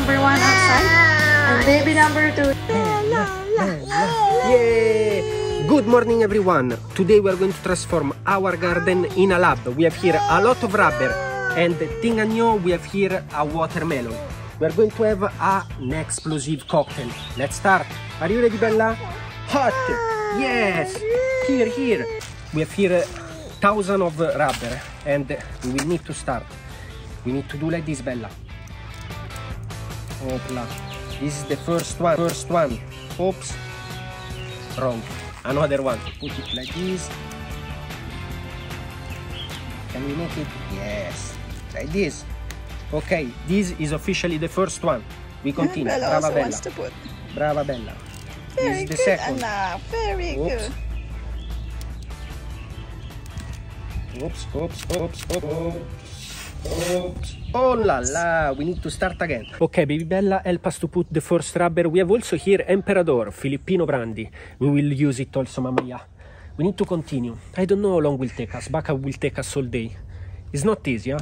number one outside. And baby number two. Yay! Good morning everyone! Today we are going to transform our garden in a lab. We have here a lot of rubber and Tingagno we have here a watermelon. We are going to have a, an explosive cocktail. Let's start. Are you ready Bella? Hot! Yes! Here, here! We have here thousand of rubber and we will need to start. We need to do like this Bella. Opla. This is the first one. First one. Oops. Wrong. Another one. Put it like this. Can we make it? Yes. Like this. Okay, this is officially the first one. We continue. Bella Brava Bella. wants to put. Brava Bella. Very this is the good, second. Anna. Very Oops. good. Oops, oops, oops, oops. Oops. Oh la la, we need to start again. Okay, baby Bella, help us to put the first rubber. We have also here Emperador, Filippino brandy. We will use it also, Mamma Mia. We need to continue. I don't know how long will take us. Backup will take us all day. It's not easy, huh?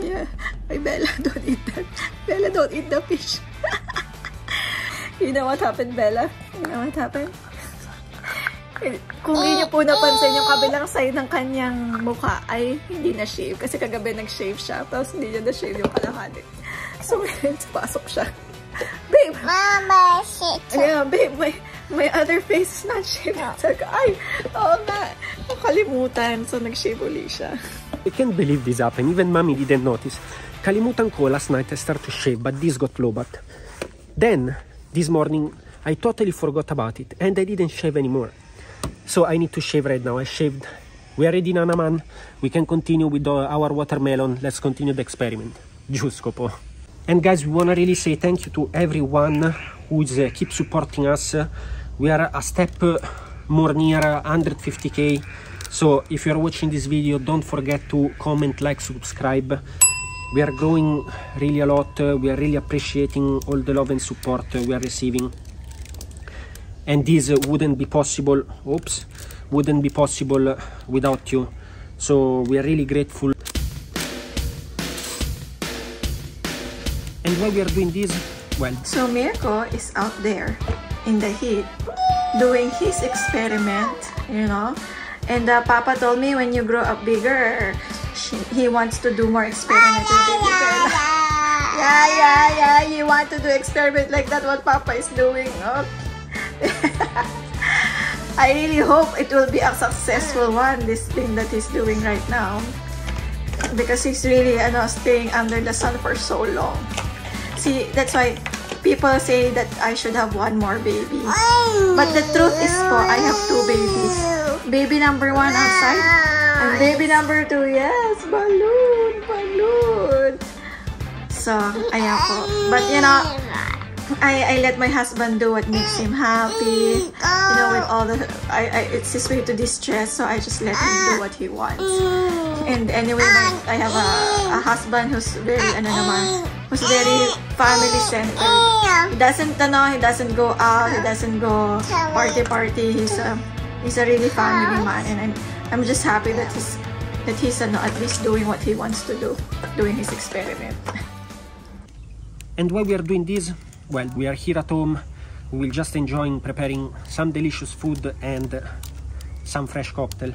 Yeah. Bella, don't eat that. Bella, don't eat the fish. you know what happened, Bella? You know what happened? Kung hindi niyo po napansin, yung kabilang side ng kanyang mukha ay hindi na shave. Kasi kagabi nag-shave siya, tapos hindi niya na-shave yung kalahati. So, ngayon, pasok siya. Babe! Mama, shit. Yeah, babe, my, my other face is not shaved. Sabi ko, ay, oo nga. Nakalimutan. So, nag-shave uli siya. I can't believe this happened. Even mommy didn't notice. Kalimutan ko last night I started to shave, but this got low. But then this morning I totally forgot about it and I didn't shave anymore. So I need to shave right now. I shaved. We are ready, Nanaman. We can continue with our watermelon. Let's continue the experiment. Giusto po. And guys, we wanna really say thank you to everyone who is uh, keep supporting us. We are a step more near 150k. So if you are watching this video, don't forget to comment, like, subscribe. We are growing really a lot. We are really appreciating all the love and support we are receiving. And this uh, wouldn't be possible. Oops, wouldn't be possible uh, without you. So we are really grateful. And why we are doing this, well, So, Mirco is out there in the heat doing his experiment, you know. And uh, Papa told me when you grow up bigger, she, he wants to do more experiments with baby Bella. Yeah, yeah, yeah. You want to do experiment like that, what Papa is doing. Oh. I really hope it will be a successful one, this thing that he's doing right now. Because he's really ano, staying under the sun for so long. See, that's why people say that I should have one more baby. But the truth is po, I have two babies. Baby number one outside. And baby number two, yes, balloon, balloon. So, ayan po. But you know, I, I let my husband do what makes him happy. You know, with all the, I, I, it's his way to distress, so I just let him do what he wants. And anyway, my, I have a, a husband who's very, ano naman, who's very family-centered. He doesn't, ano, he doesn't go out, he doesn't go party-party. He's a, he's a really family man, and I'm, I'm just happy that he's, that he's, ano, at least doing what he wants to do, doing his experiment. And while we are doing this, well, we are here at home. We will just enjoying preparing some delicious food and some fresh cocktail.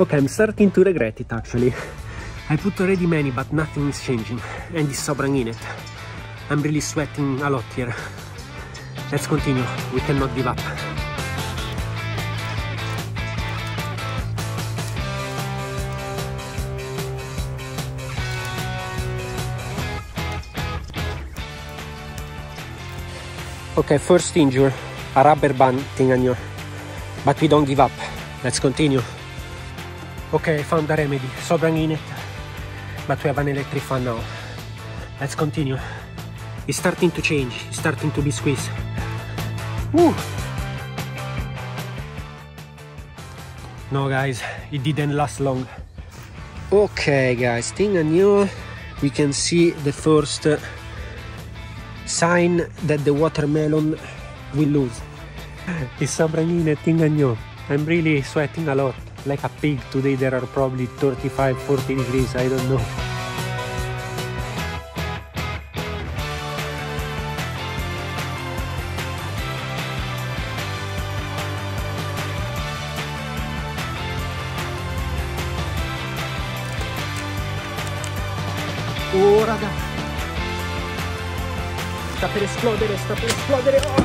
Okay, I'm starting to regret it actually. I put already many, but nothing is changing, and it's sobrang in it. I'm really sweating a lot here. Let's continue. We cannot give up. Okay, first injury, a rubber band thing on you. But we don't give up. Let's continue. Okay, found the remedy. Sobrang init. But we have an electric fan now. Let's continue. It's starting to change. It's starting to be squeezed. Woo! No guys, it didn't last long. Okay guys, thing I knew we can see the first uh, sign that the watermelon will lose. It's a Sabranine, tingnan nyo. I'm really sweating a lot, like a pig. Today there are probably 35, 40 degrees, I don't know. Per esplodere, sta per esplodere oh,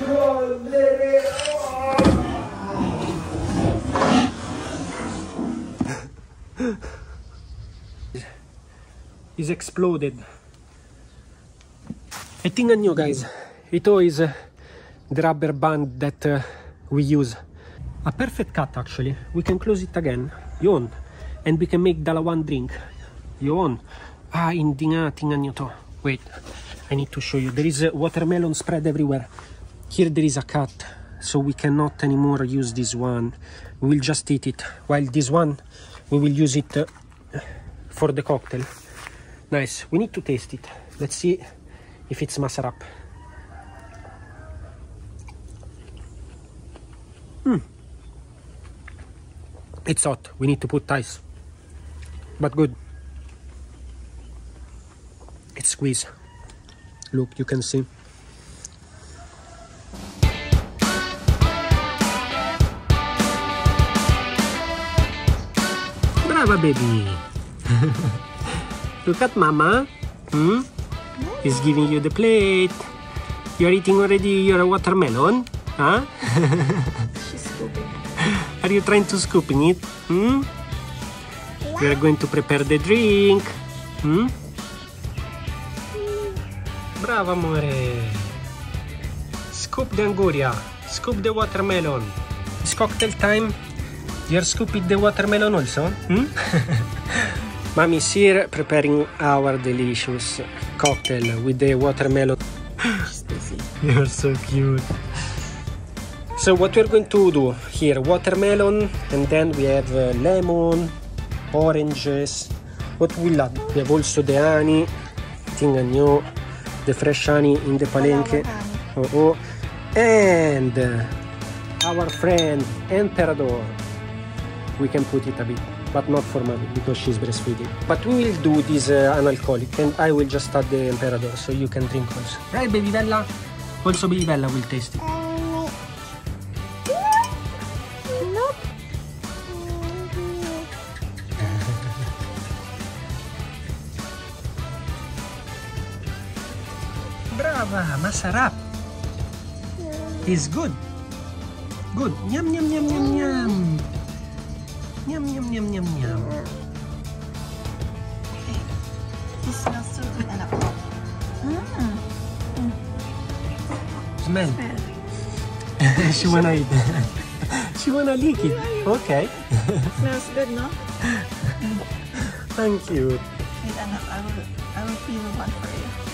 Esplodere oh. Is exploded guys Ito is uh, the rubber band that uh, we use A perfect cut actually We can close it again Yun And we can make dalawan drink Yun. Ah, hindi nga. Tingnan nyo to. Wait. I need to show you. There is a watermelon spread everywhere. Here there is a cut. So we cannot anymore use this one. We will just eat it. While this one, we will use it uh, for the cocktail. Nice. We need to taste it. Let's see if it's masarap. Hmm. It's hot. We need to put ice. But good. It's squeeze. Look, you can see. Brava, baby. Look at mama. Hmm? He's giving you the plate. You're eating already your watermelon? Huh? She's scooping. Are you trying to scooping it? Hmm? We are going to prepare the drink. Hmm? Brava, amore. Scoop the anguria. Scoop the watermelon. It's cocktail time. You're scooping the watermelon also? Hmm? Mommy's here preparing our delicious cocktail with the watermelon. You're so cute. So what we're going to do here, watermelon, and then we have uh, lemon, oranges. What we add? We have also the honey, tingnan nyo, the fresh honey in the palenque. Wala Oo. And our friend Emperador. We can put it a bit, but not for mommy because she's breastfeeding. But we will do this uh, analcoholic and I will just add the Emperador so you can drink also. Right, baby Bella? Also, baby Bella will taste it. Masarap. It's good. Good. Yum, yum, yum, yum, yum. Yum, yum, yum, yum, yum. It smells so good, anak ko. Mm. Smell. she wanna eat. she wanna lick it. Okay. Smells good, no? Thank you. Wait, I will, I will peel one for you.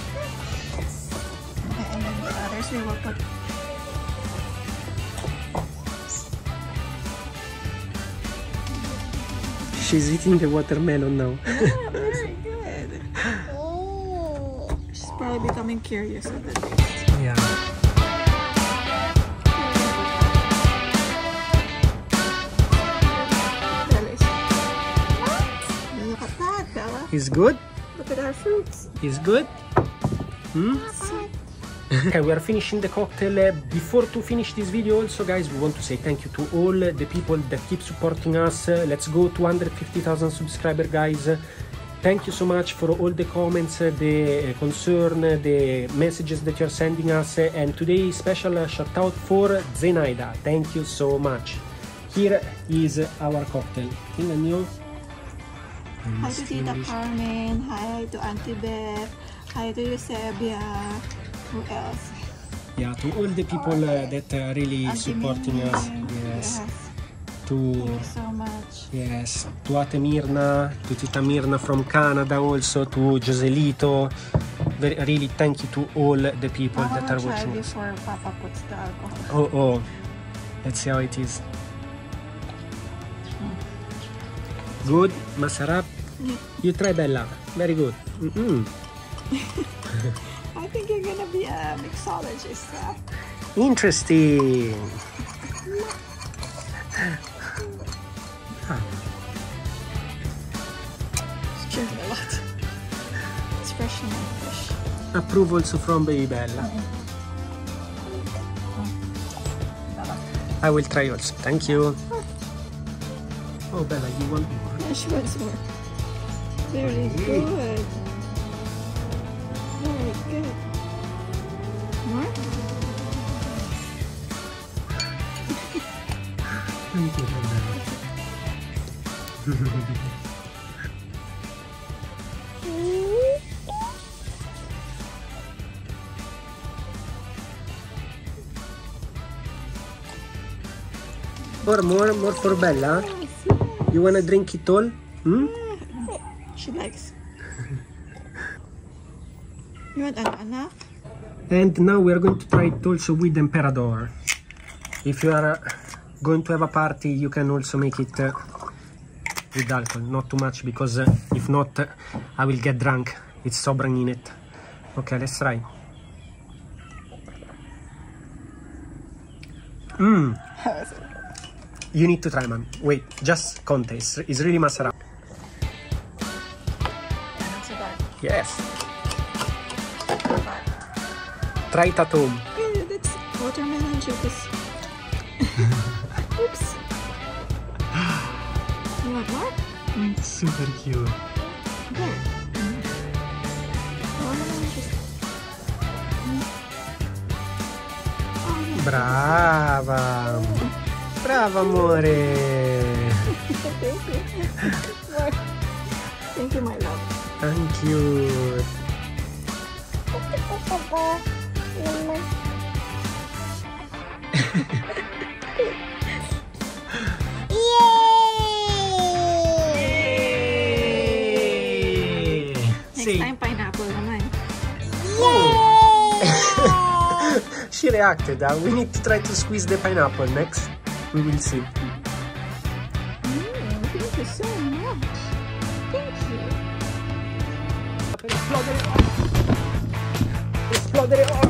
Okay, and then the others we will put. She's eating the watermelon now. Ah, very good. She's probably becoming curious of the taste. yeah. Delicious. Look at that, Bella. It's good? Look at our fruits. It's good? Hmm? okay, we are finishing the cocktail. Uh, Before to finish this video, also, guys, we want to say thank you to all the people that keep supporting us. Uh, let's go to 150,000 subscriber, guys. Thank you so much for all the comments, uh, the uh, concern, uh, the messages that you're sending us. uh, And today, special uh, shout out for Zenaida. Thank you so much. Here is our cocktail. Tingnan nyo. Hi to Tita Carmen. Hi to Auntie Beth. Hi to Eusebia. Who else? Yeah, to all the people uh, that are really Auntie supporting us. Yes. To Thank you so much. yes, to Ate Mirna, to Tita Mirna from Canada also, to Joselito. Very, really thank you to all the people that are try watching before Papa puts the alcohol. Oh, oh. Let's see how it is. Good, masarap. Yeah. You try Bella. Very good. Mm-mm. think you're gonna be a mixologist. Huh? Interesting. It's chewing a lot. It's fresh now, fresh. Approvals from Baby Bella. Mm-hmm. I will try also. Thank you. Oh, Bella, you want more? Yeah, she wants more. Very good. Good. More? Thank you, Bella. More, more, more for Bella. You wanna drink it all? Hmm? She likes. You want enough? And now we are going to try it also with Emperador. If you are uh, going to have a party, you can also make it uh, with alcohol. Not too much because uh, if not, uh, I will get drunk. It's sobering in it. Okay, let's try. Mmm, you need to try, man. Wait, just contest. It's really masara. Not. Yes. Home. Ew, that's watermelon juice. Oops. You want more? Super cute. Yeah. Brava! Brava amore! Thank you. More. Thank you, my love. Thank you! Next Sì. time, pineapple naman. She reacted. Uh, we need to try to squeeze the pineapple next. We will see. Mm, thank you so much. Thank you. Per esplodere! Esplodere!